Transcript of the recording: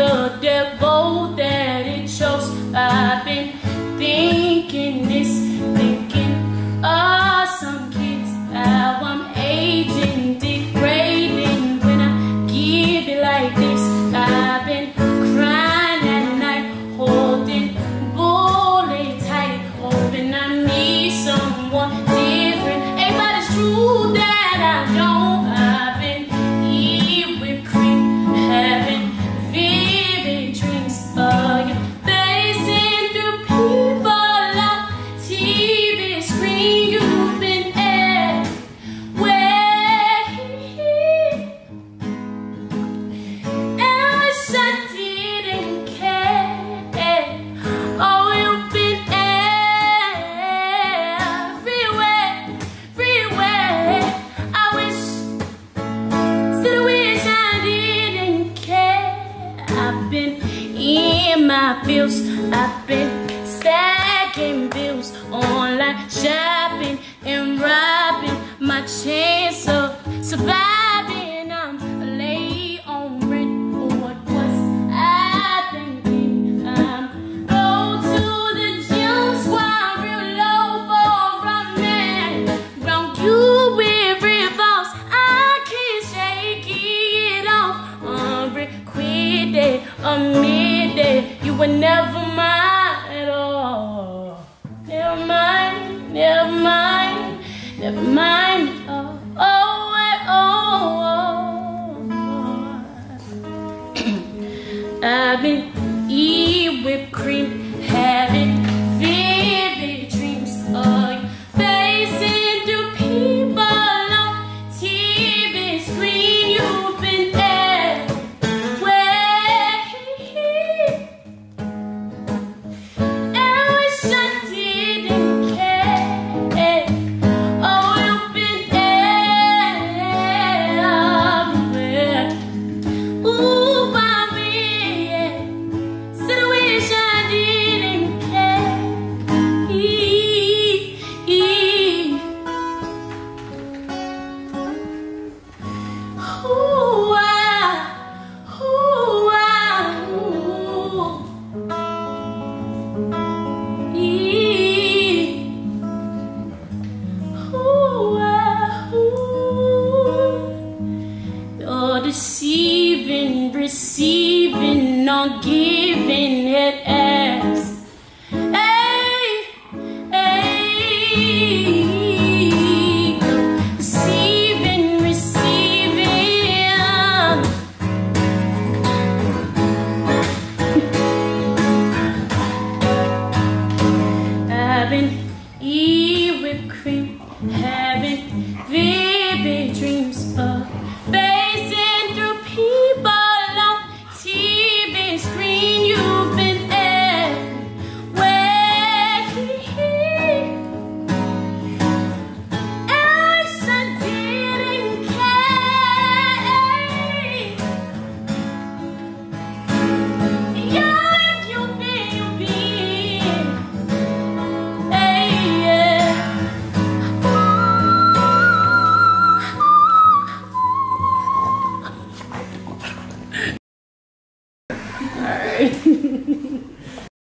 the devil. bills. I've been stacking bills, online shopping and robbing my chance of surviving. I'm late on rent what was I thinking? I'm low to the gym, squad real low for a man. Round you with revolves, I can't shake it off. Hungry, quit it, a midday. You were never mine. receiving, not giving it.